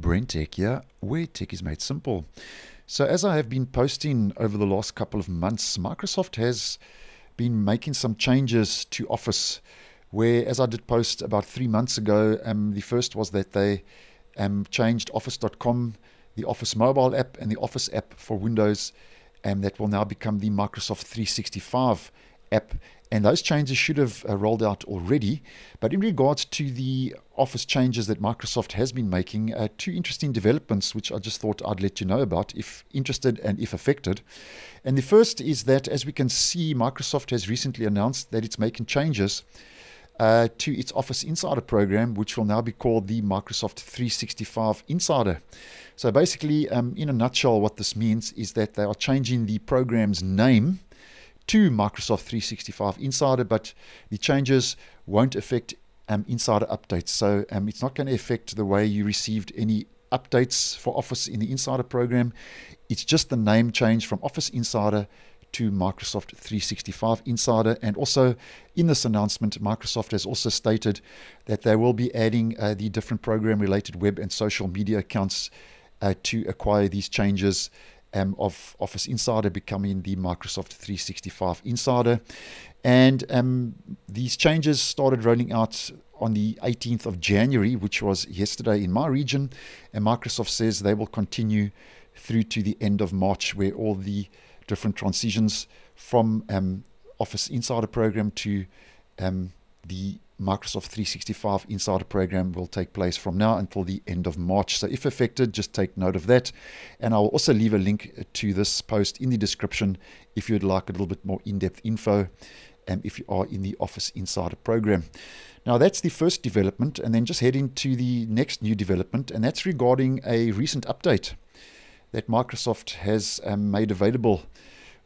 Brentech here, where tech is made simple. So, as I have been posting over the last couple of months, Microsoft has been making some changes to Office. Where, as I did post about three months ago, um, the first was that they um, changed Office.com, the Office mobile app, and the Office app for Windows, and that will now become the Microsoft 365 app. And those changes should have uh, rolled out already. But in regards to the Office changes that Microsoft has been making, uh, two interesting developments which I just thought I'd let you know about if interested and if affected. And the first is that, as we can see, Microsoft has recently announced that it's making changes. Uh, to its Office Insider program, which will now be called the Microsoft 365 Insider. So, basically, um, in a nutshell, what this means is that they are changing the program's name to Microsoft 365 Insider, but the changes won't affect um, Insider updates. So um, it's not going to affect the way you received any updates for Office in the Insider program. It's just the name change from Office Insider to Microsoft 365 Insider. And also in this announcement, Microsoft has also stated that they will be adding uh, the different program related web and social media accounts uh, to acquire these changes um, of Office Insider becoming the Microsoft 365 Insider. And um, these changes started rolling out on the 18th of January, which was yesterday in my region. And Microsoft says they will continue through to the end of March, where all the different transitions from um, Office Insider program to um, the Microsoft 365 Insider program will take place from now until the end of March. So, if affected, just take note of that. And I will also leave a link to this post in the description if you'd like a little bit more in depth info and um, if you are in the Office Insider program. Now, that's the first development. And then just head into the next new development, and that's regarding a recent update that Microsoft has um, made available,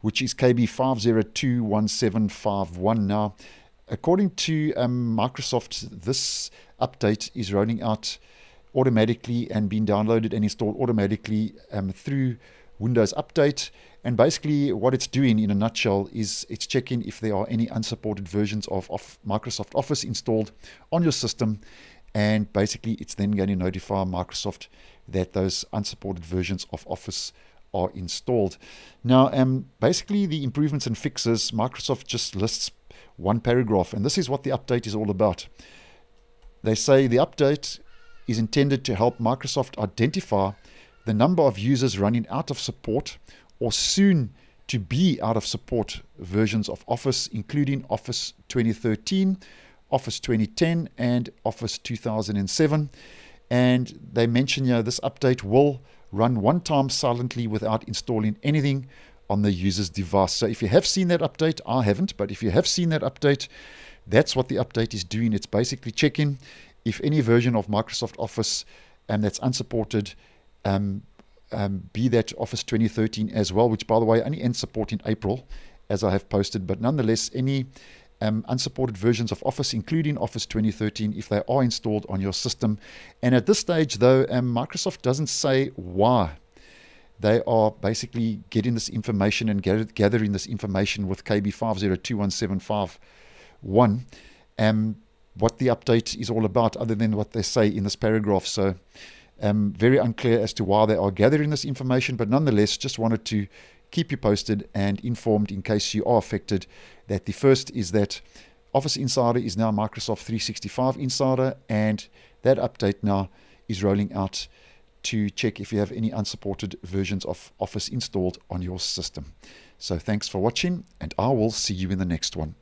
which is KB 5021751. Now, According to um, Microsoft, this update is rolling out automatically and being downloaded and installed automatically um, through Windows Update. And basically, what it's doing in a nutshell is it's checking if there are any unsupported versions of, of Microsoft Office installed on your system. And basically, it's then going to notify Microsoft that those unsupported versions of Office are installed. Now, um, basically, the improvements and fixes, Microsoft just lists one paragraph. And this is what the update is all about. They say the update is intended to help Microsoft identify the number of users running out of support or soon to be out of support versions of Office, including Office 2013, Office 2010, and Office 2007. And they mention here this update will run one time silently without installing anything on the user's device. So if you have seen that update, I haven't, but if you have seen that update, that's what the update is doing. It's basically checking if any version of Microsoft Office um, that's unsupported, um, um, be that Office 2013 as well, which by the way only ends support in April, as I have posted, but nonetheless, any um, unsupported versions of Office, including Office 2013, if they are installed on your system. And at this stage, though, um, Microsoft doesn't say why they are basically getting this information and gather, gathering this information with KB 5021751. Um, what the update is all about, other than what they say in this paragraph. So, um, very unclear as to why they are gathering this information, but nonetheless, just wanted to keep you posted and informed in case you are affected. That the first is that Office Insider is now Microsoft 365 Insider, and that update now is rolling out to check if you have any unsupported versions of Office installed on your system. So thanks for watching, and I will see you in the next one.